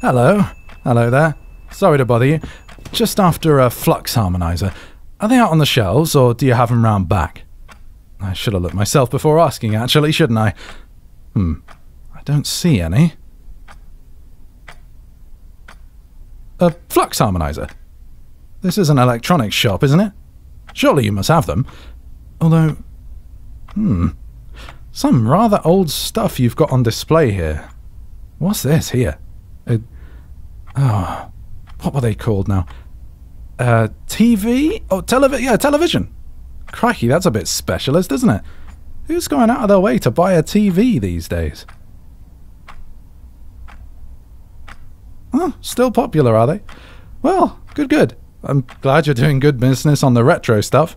Hello. Hello there. Sorry to bother you. Just after a flux harmonizer. Are they out on the shelves, or do you have them round back? I should have looked myself before asking, actually, shouldn't I? Hmm. I don't see any. A flux harmonizer? This is an electronics shop, isn't it? Surely you must have them. Although. Hmm. Some rather old stuff you've got on display here. What's this here? A, oh, what were they called now? Uh, TV? Oh, television. Yeah, television. Crikey, that's a bit specialist, isn't it? Who's going out of their way to buy a TV these days? Oh, still popular, are they? Well, good, good. I'm glad you're doing good business on the retro stuff.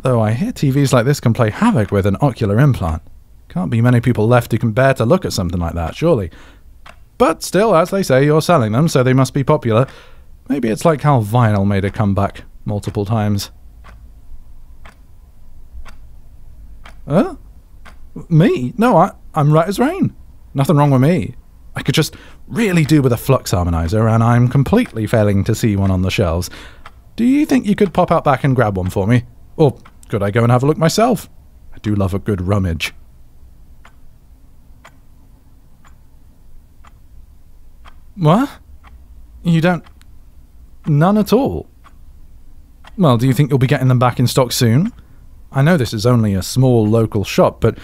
Though I hear TVs like this can play havoc with an ocular implant. Can't be many people left who can bear to look at something like that, surely. But still, as they say, you're selling them, so they must be popular. Maybe it's like how vinyl made a comeback multiple times. Huh? Me? No, I, I'm right as rain. Nothing wrong with me. I could just really do with a flux harmonizer, and I'm completely failing to see one on the shelves. Do you think you could pop out back and grab one for me? Or could I go and have a look myself? I do love a good rummage. What? You don't. None at all? Well, do you think you'll be getting them back in stock soon? I know this is only a small local shop, but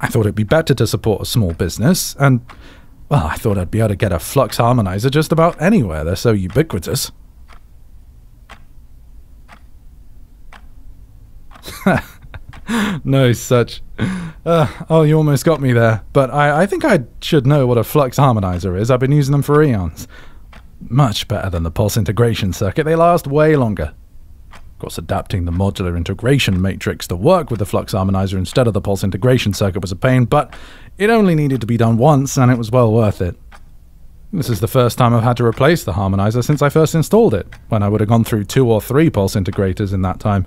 I thought it'd be better to support a small business, and, well, I thought I'd be able to get a flux harmonizer just about anywhere. They're so ubiquitous. no such. Uh, oh, you almost got me there. But I, I think I should know what a flux harmonizer is. I've been using them for eons. Much better than the pulse integration circuit. They last way longer. Of course, adapting the modular integration matrix to work with the flux harmonizer instead of the pulse integration circuit was a pain, but it only needed to be done once and it was well worth it. This is the first time I've had to replace the harmonizer since I first installed it, when I would have gone through two or three pulse integrators in that time.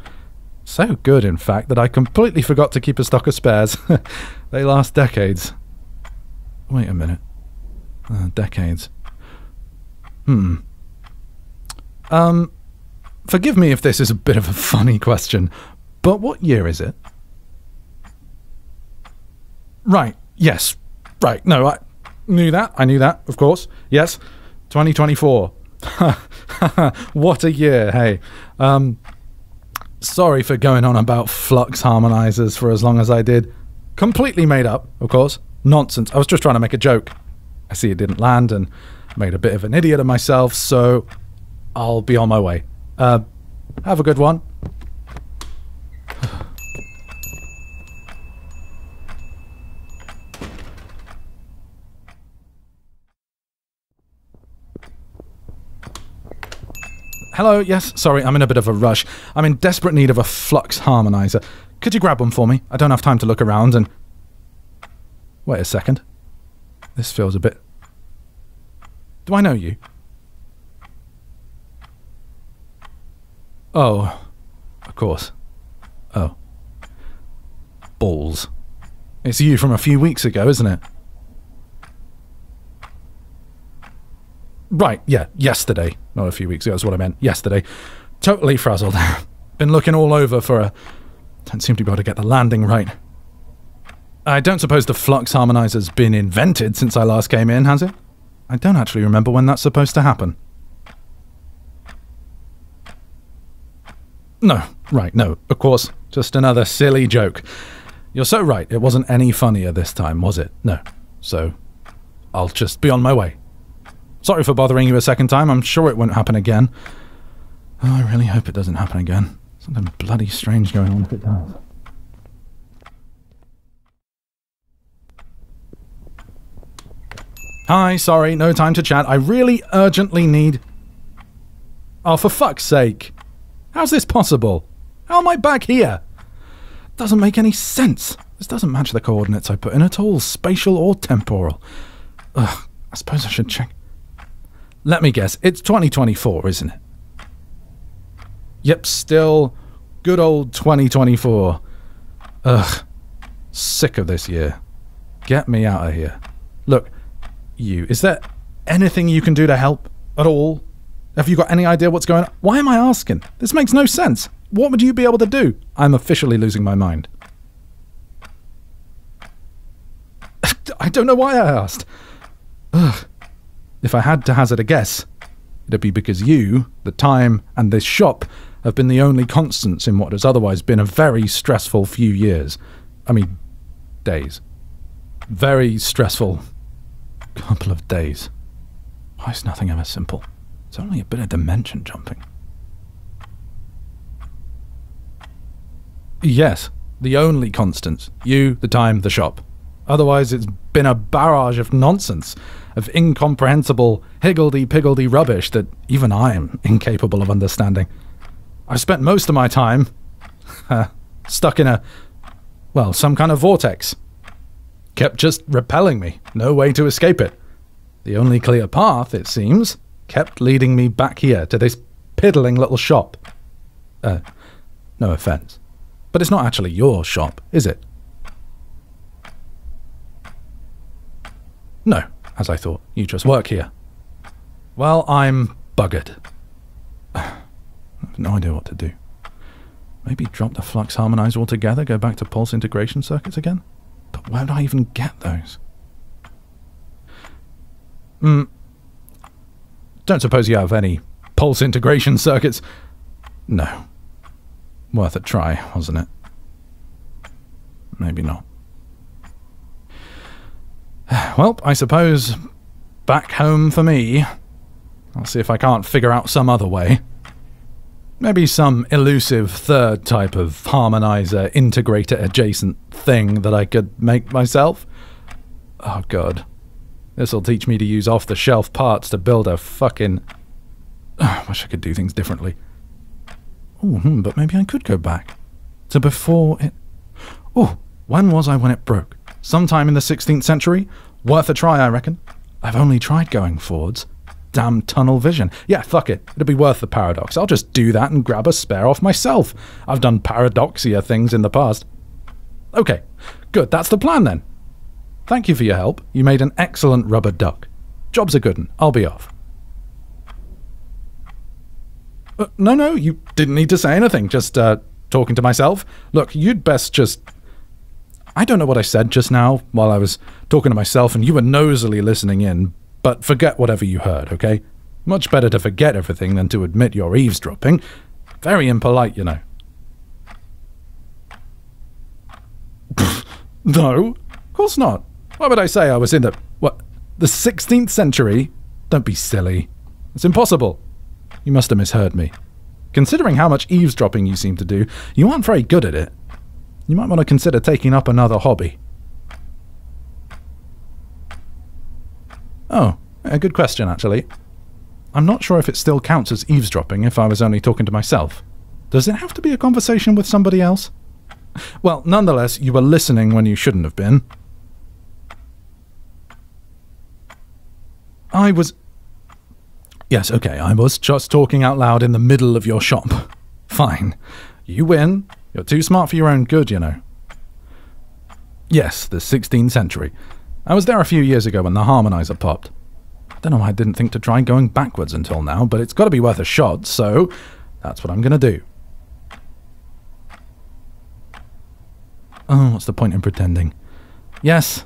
So good, in fact, that I completely forgot to keep a stock of spares. they last decades. Wait a minute. Uh, decades. Hmm. Um, forgive me if this is a bit of a funny question, but what year is it? Right, yes. Right, no, I knew that. I knew that, of course. Yes, 2024. what a year, hey. Um, sorry for going on about flux harmonizers for as long as I did. Completely made up, of course. Nonsense. I was just trying to make a joke. I see it didn't land and made a bit of an idiot of myself, so I'll be on my way. Uh, have a good one. Hello, yes, sorry, I'm in a bit of a rush. I'm in desperate need of a flux harmonizer. Could you grab one for me? I don't have time to look around and. Wait a second. This feels a bit. Do I know you? Oh, of course. Oh. Balls. It's you from a few weeks ago, isn't it? Right, yeah, yesterday. Not a few weeks ago, that's what I meant. Yesterday. Totally frazzled. Been looking all over for a. Don't seem to be able to get the landing right. I don't suppose the flux harmonizer's been invented since I last came in, has it? I don't actually remember when that's supposed to happen. No, right, no, of course. Just another silly joke. You're so right, it wasn't any funnier this time, was it? No. So, I'll just be on my way. Sorry for bothering you a second time, I'm sure it won't happen again. Oh, I really hope it doesn't happen again. Something bloody strange going on if it does. Hi, sorry, no time to chat. I really urgently need. Oh, for fuck's sake. How's this possible? How am I back here? Doesn't make any sense. This doesn't match the coordinates I put in at all, spatial or temporal. Ugh, I suppose I should check. Let me guess, it's 2024, isn't it? Yep, still good old 2024. Ugh, sick of this year. Get me out of here. Look, you, is there anything you can do to help at all? Have you got any idea what's going on? Why am I asking? This makes no sense. What would you be able to do? I'm officially losing my mind. I don't know why I asked. Ugh. If I had to hazard a guess, it'd be because you, the time, and this shop have been the only constants in what has otherwise been a very stressful few years. I mean, days. Very stressful couple of days. Why is nothing ever simple? It's only a bit of dimension jumping. Yes, the only constants. You, the time, the shop. Otherwise, it's been a barrage of nonsense, of incomprehensible, higgledy-piggledy rubbish that even I am incapable of understanding. I've spent most of my time uh, stuck in a, well, some kind of vortex. Kept just repelling me, no way to escape it. The only clear path, it seems, kept leading me back here to this piddling little shop. Uh, no offense. But it's not actually your shop, is it? No, as I thought. You just work here. Well, I'm buggered. I have no idea what to do. Maybe drop the flux harmonizer altogether, go back to pulse integration circuits again? But where would I even get those? Hmm. Don't suppose you have any pulse integration circuits? No. Worth a try, wasn't it? Maybe not. Well, I suppose back home for me. I'll see if I can't figure out some other way. Maybe some elusive third type of harmonizer, integrator adjacent thing that I could make myself. Oh god. This'll teach me to use off the shelf parts to build a fucking. I wish I could do things differently. Oh, hmm, but maybe I could go back to before it. Oh, when was I when it broke? Sometime in the 16th century? Worth a try, I reckon. I've only tried going forwards. Damn tunnel vision. Yeah, fuck it. It'll be worth the paradox. I'll just do that and grab a spare off myself. I've done paradoxia things in the past. Okay, good. That's the plan then. Thank you for your help. You made an excellent rubber duck. Job's a good one. I'll be off. Uh, no, no, you didn't need to say anything. Just uh, talking to myself. Look, you'd best just. I don't know what I said just now while I was talking to myself and you were nosily listening in, but forget whatever you heard, okay? Much better to forget everything than to admit you're eavesdropping. Very impolite, you know. no, of course not. Why would I say I was in the. what? The 16th century? Don't be silly. It's impossible. You must have misheard me. Considering how much eavesdropping you seem to do, you aren't very good at it. You might want to consider taking up another hobby. Oh, a good question, actually. I'm not sure if it still counts as eavesdropping if I was only talking to myself. Does it have to be a conversation with somebody else? Well, nonetheless, you were listening when you shouldn't have been. I was. Yes, okay, I was just talking out loud in the middle of your shop. Fine. You win. You're too smart for your own good, you know. Yes, the 16th century. I was there a few years ago when the harmonizer popped. I don't know why I didn't think to try going backwards until now, but it's got to be worth a shot, so that's what I'm going to do. Oh, what's the point in pretending? Yes,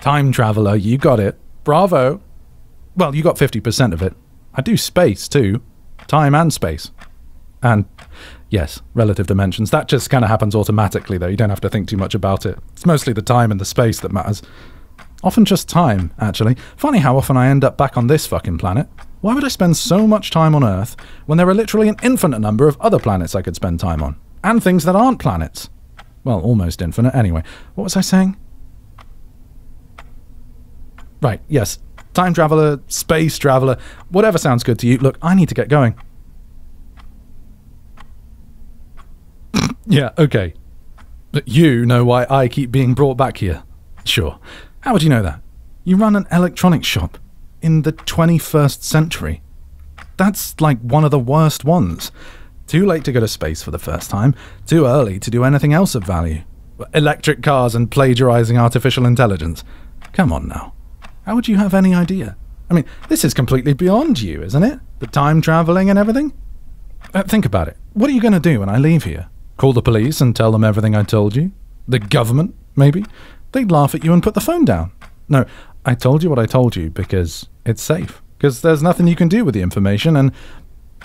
time traveler, you got it. Bravo. Well, you got 50% of it. I do space too. Time and space. And yes, relative dimensions. That just kind of happens automatically, though. You don't have to think too much about it. It's mostly the time and the space that matters. Often just time, actually. Funny how often I end up back on this fucking planet. Why would I spend so much time on Earth when there are literally an infinite number of other planets I could spend time on? And things that aren't planets. Well, almost infinite. Anyway, what was I saying? Right, yes. Time traveler, space traveler, whatever sounds good to you. Look, I need to get going. Yeah, okay. But you know why I keep being brought back here. Sure. How would you know that? You run an electronics shop in the 21st century. That's like one of the worst ones. Too late to go to space for the first time, too early to do anything else of value. Electric cars and plagiarizing artificial intelligence. Come on now. How would you have any idea? I mean, this is completely beyond you, isn't it? The time traveling and everything? Uh, think about it. What are you going to do when I leave here? Call the police and tell them everything I told you? The government, maybe? They'd laugh at you and put the phone down. No, I told you what I told you because it's safe. Because there's nothing you can do with the information, and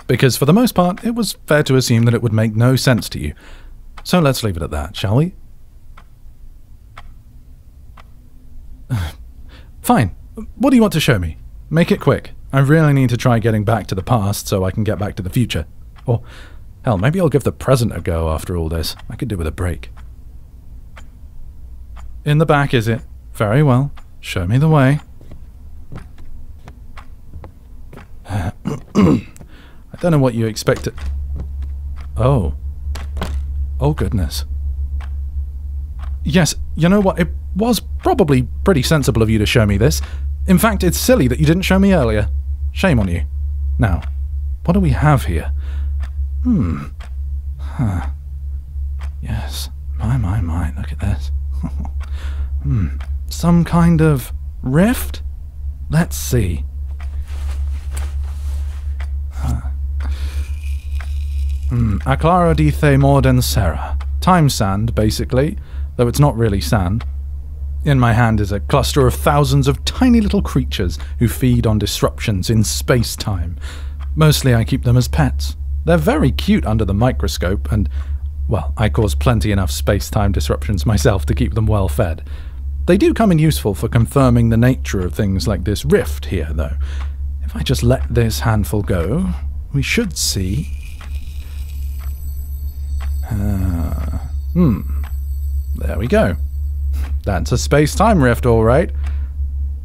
because for the most part, it was fair to assume that it would make no sense to you. So let's leave it at that, shall we? Fine. What do you want to show me? Make it quick. I really need to try getting back to the past so I can get back to the future. Or, hell, maybe I'll give the present a go after all this. I could do with a break. In the back, is it? Very well. Show me the way. I don't know what you expected. Oh. Oh, goodness. Yes, you know what? It was probably pretty sensible of you to show me this. In fact, it's silly that you didn't show me earlier. Shame on you. Now, what do we have here? Hmm. Huh. Yes. My, my, my. Look at this. hmm. Some kind of rift? Let's see. Huh. Hmm. Aclara di the Morden Serra. Time sand, basically, though it's not really sand. In my hand is a cluster of thousands of tiny little creatures who feed on disruptions in space time. Mostly I keep them as pets. They're very cute under the microscope, and, well, I cause plenty enough space time disruptions myself to keep them well fed. They do come in useful for confirming the nature of things like this rift here, though. If I just let this handful go, we should see. Uh, hmm. There we go. That's a space-time rift, all right.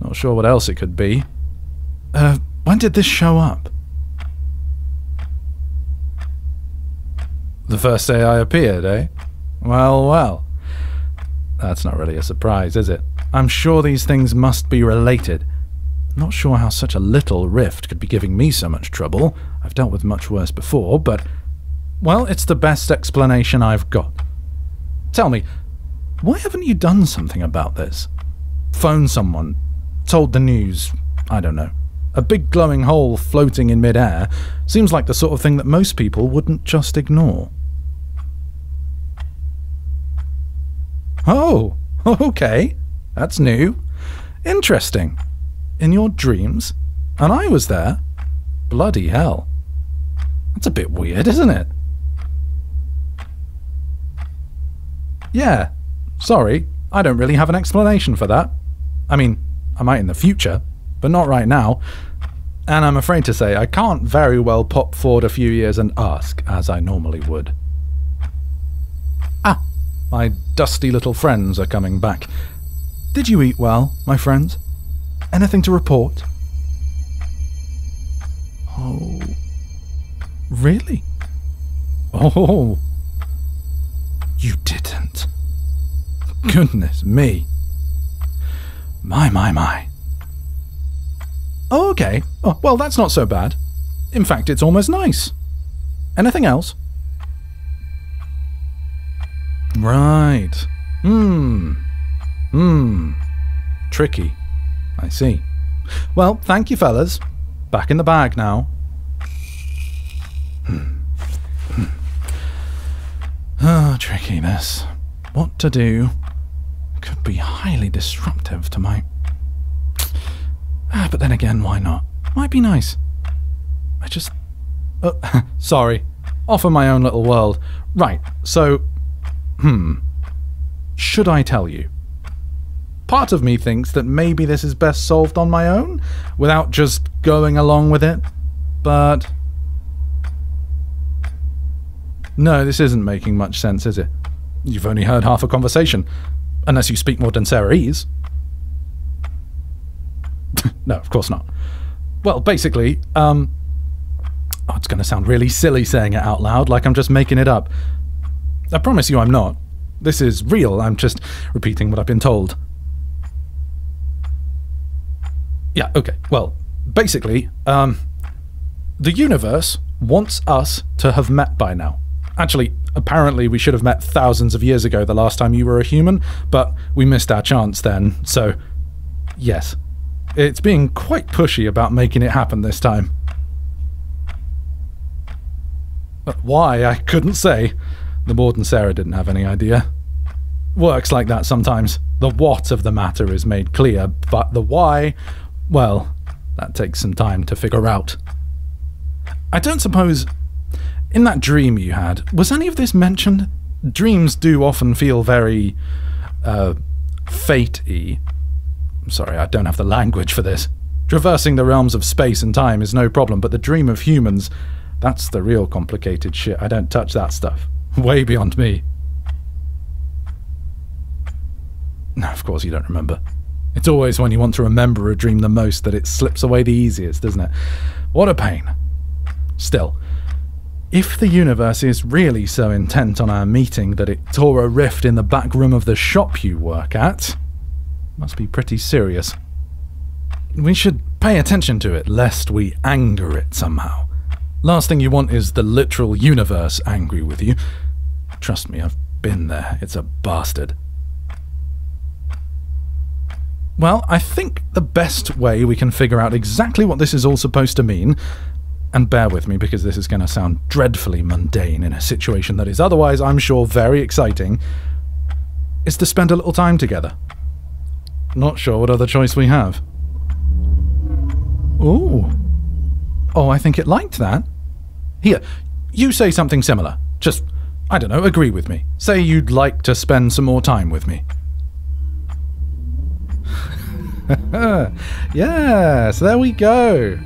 Not sure what else it could be. Uh, when did this show up? The first day I appeared, eh? Well, well. That's not really a surprise, is it? I'm sure these things must be related. Not sure how such a little rift could be giving me so much trouble. I've dealt with much worse before, but... Well, it's the best explanation I've got. Tell me, why haven't you done something about this? Phoned someone, told the news, I don't know. A big glowing hole floating in midair seems like the sort of thing that most people wouldn't just ignore. Oh, okay. That's new. Interesting. In your dreams? And I was there? Bloody hell. That's a bit weird, isn't it? Yeah, Sorry, I don't really have an explanation for that. I mean, I might in the future, but not right now. And I'm afraid to say I can't very well pop forward a few years and ask, as I normally would. Ah, my dusty little friends are coming back. Did you eat well, my friends? Anything to report? Oh. Really? Oh. You didn't. Goodness me. My, my, my. Oh, okay. Oh, well, that's not so bad. In fact, it's almost nice. Anything else? Right. Hmm. Hmm. Tricky. I see. Well, thank you, fellas. Back in the bag now. Hmm. Hmm. Oh, trickiness. What to do? could be highly disruptive to my. Ah, but then again, why not? Might be nice. I just. Uh, sorry. Off in my own little world. Right, so. Hmm. Should I tell you? Part of me thinks that maybe this is best solved on my own, without just going along with it. But. No, this isn't making much sense, is it? You've only heard half a conversation. Unless you speak more Dansarese. no, of course not. Well, basically, um, oh, it's going to sound really silly saying it out loud, like I'm just making it up. I promise you I'm not. This is real, I'm just repeating what I've been told. Yeah, okay. Well, basically, um, the universe wants us to have met by now. Actually, apparently we should have met thousands of years ago the last time you were a human, but we missed our chance then, so yes. It's being quite pushy about making it happen this time. But why, I couldn't say. The Board and Sarah didn't have any idea. Works like that sometimes. The what of the matter is made clear, but the why, well, that takes some time to figure out. I don't suppose. In that dream you had, was any of this mentioned? Dreams do often feel very. uh. fate y. Sorry, I don't have the language for this. Traversing the realms of space and time is no problem, but the dream of humans, that's the real complicated shit. I don't touch that stuff. Way beyond me. No, of course you don't remember. It's always when you want to remember a dream the most that it slips away the easiest, doesn't it? What a pain. Still, if the universe is really so intent on our meeting that it tore a rift in the back room of the shop you work at, must be pretty serious. We should pay attention to it lest we anger it somehow. Last thing you want is the literal universe angry with you. Trust me, I've been there. It's a bastard. Well, I think the best way we can figure out exactly what this is all supposed to mean, and bear with me because this is going to sound dreadfully mundane in a situation that is otherwise, I'm sure, very exciting, is to spend a little time together. Not sure what other choice we have. Ooh. Oh, I think it liked that. Here, you say something similar. Just, I don't know, agree with me. Say you'd like to spend some more time with me. yes, there we go.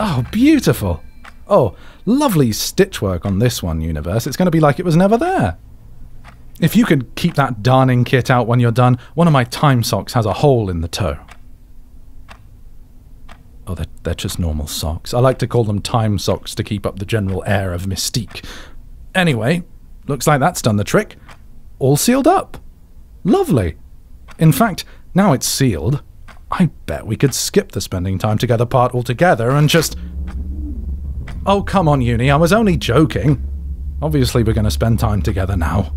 Oh, beautiful. Oh, lovely stitchwork on this one, Universe. It's going to be like it was never there. If you could keep that darning kit out when you're done, one of my time socks has a hole in the toe. Oh, they're, they're just normal socks. I like to call them time socks to keep up the general air of mystique. Anyway, looks like that's done the trick. All sealed up. Lovely. In fact, now it's sealed, I bet we could skip the spending time together part altogether and just. Oh, come on, Uni, I was only joking. Obviously, we're going to spend time together now.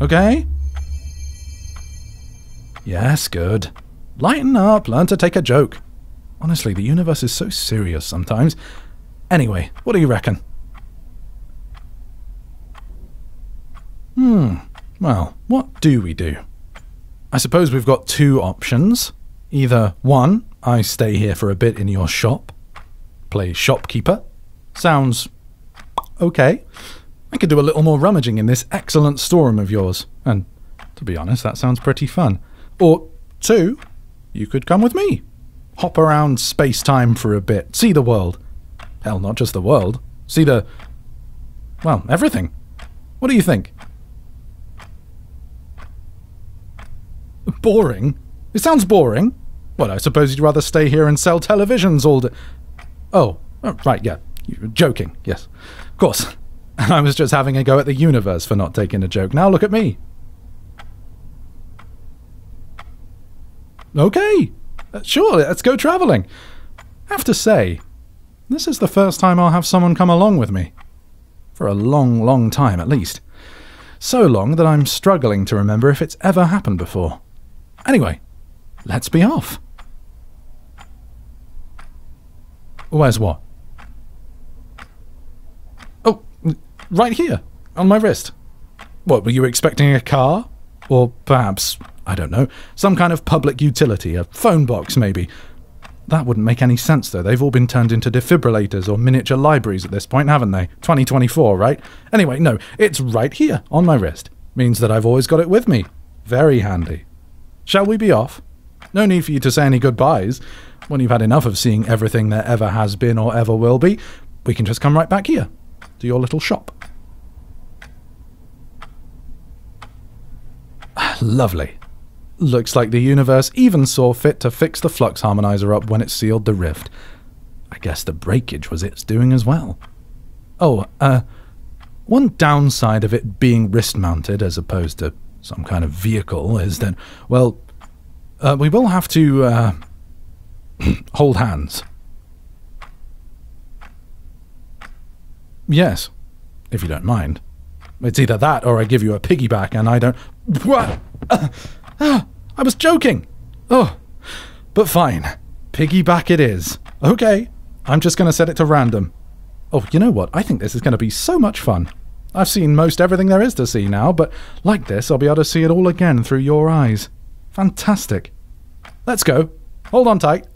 Okay? Yes, good. Lighten up, learn to take a joke. Honestly, the universe is so serious sometimes. Anyway, what do you reckon? Hmm, well, what do we do? I suppose we've got two options. Either one, I stay here for a bit in your shop, play shopkeeper. Sounds okay. I could do a little more rummaging in this excellent storeroom of yours, and to be honest, that sounds pretty fun. Or two, you could come with me. Hop around space time for a bit, see the world. Hell, not just the world. See the. well, everything. What do you think? Boring? It sounds boring. Well, I suppose you'd rather stay here and sell televisions all day. Oh, oh, right, yeah. You're joking, yes. Of course. I was just having a go at the universe for not taking a joke. Now look at me. Okay. Uh, sure, let's go travelling. Have to say, this is the first time I'll have someone come along with me. For a long, long time, at least. So long that I'm struggling to remember if it's ever happened before. Anyway, let's be off. Where's what? Oh, right here, on my wrist. What, were you expecting a car? Or perhaps, I don't know, some kind of public utility, a phone box maybe? That wouldn't make any sense though. They've all been turned into defibrillators or miniature libraries at this point, haven't they? 2024, right? Anyway, no, it's right here, on my wrist. Means that I've always got it with me. Very handy. Shall we be off? No need for you to say any goodbyes. When you've had enough of seeing everything there ever has been or ever will be, we can just come right back here, to your little shop. Lovely. Looks like the universe even saw fit to fix the flux harmonizer up when it sealed the rift. I guess the breakage was its doing as well. Oh, uh, one downside of it being wrist mounted as opposed to some kind of vehicle is that, well, uh, we will have to, uh, hold hands. Yes, if you don't mind. It's either that or I give you a piggyback and I don't. What? Uh, uh, I was joking. Oh, but fine. Piggyback it is. Okay, I'm just going to set it to random. Oh, you know what? I think this is going to be so much fun. I've seen most everything there is to see now, but like this, I'll be able to see it all again through your eyes. Fantastic. Let's go. Hold on tight.